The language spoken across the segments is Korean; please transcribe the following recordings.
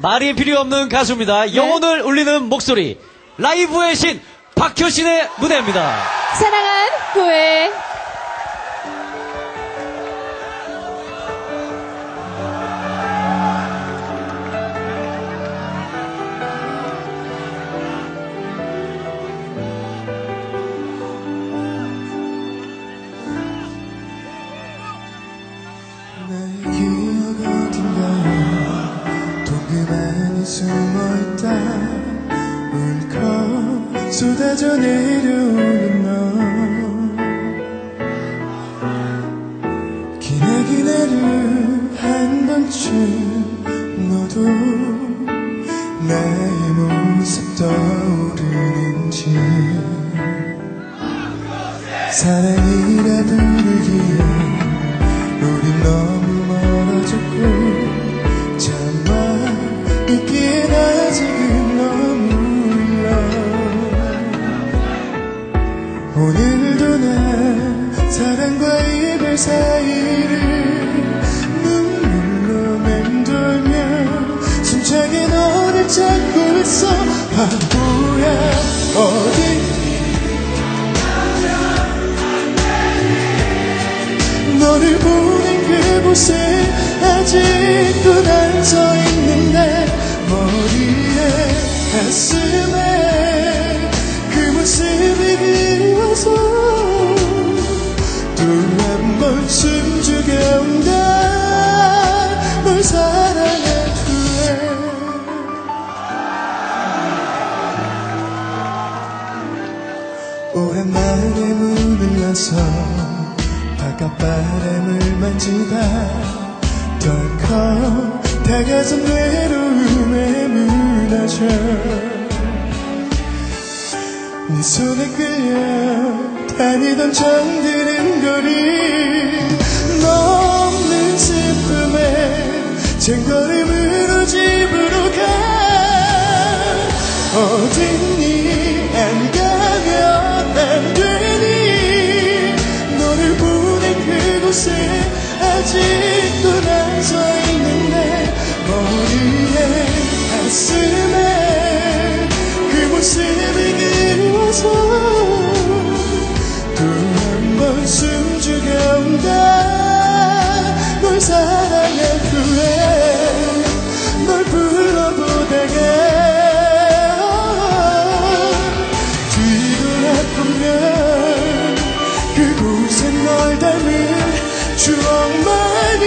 말이 필요 없는 가수입니다. 영혼을 울리는 목소리. 라이브의 신, 박효신의 무대입니다. 사랑한 후회. 내 쏟아져 내려오는 너. 기나긴 하루 한 번쯤 너도 나의 모습 떠오르는지. 사랑이라 부르기에 우린 너 오늘도 난 사랑과 이별 사이를 눈물로 맴돌며 숨차게 너를 찾고 있어. 바보야 어디? 너를 보낸 그곳에 아직도 난 서 있는데 머리에 가슴 오랜만에 나서 바깥바람을 만지다 덜컥 다가선 외로움에 무너져 네 손에 끌려 다니던 정드는 거리 넘는 슬픔에 쟁걸음으로 집으로 가. 어딨니 아직도 난 서 있는데 머리에 가슴에 그 모습이 그리워서 또 한 번 숨죽여 온다. 널 사랑한 후에 널 불러보다가 뒤돌아보면 그곳에 널 닮은 추억만이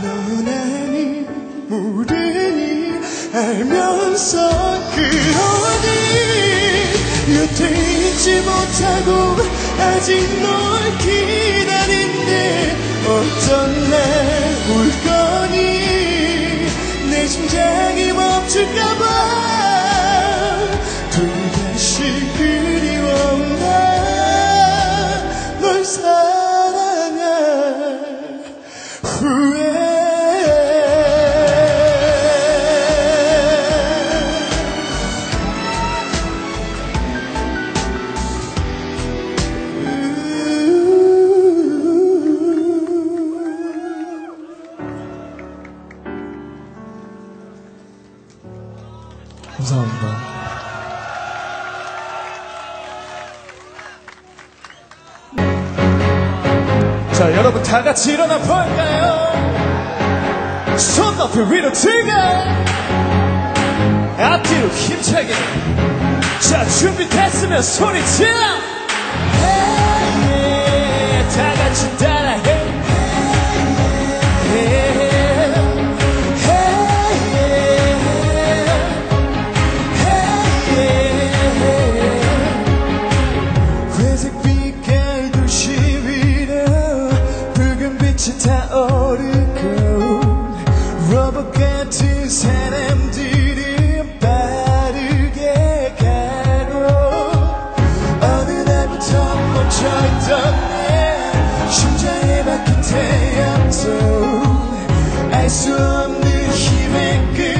넌 아니 모르니 알면서 그러니 곁에 있지 못하고 아직 널 기다린대 어떤 날올거 감사합니다. 자, 여러분 다 같이 일어나 볼까요? 손 높이 위로 들고 앞뒤로 힘차게 자, 준비됐으면 소리 질러 멈춰있던 내 심장에 박힌 태양도 알수 없는 힘에 끌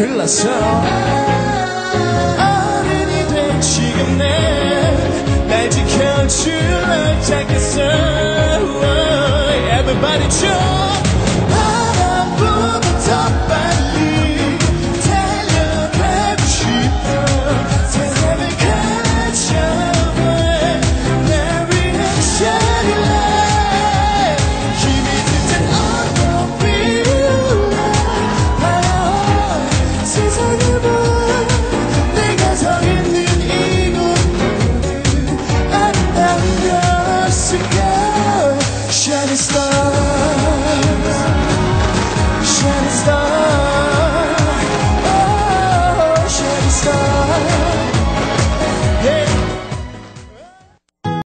흘러서 어른이 된 지금 내날 지켜줄 알겠어. Everybody jump the stars.